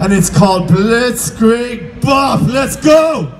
and it's called Blitzkrieg Buff. Let's go!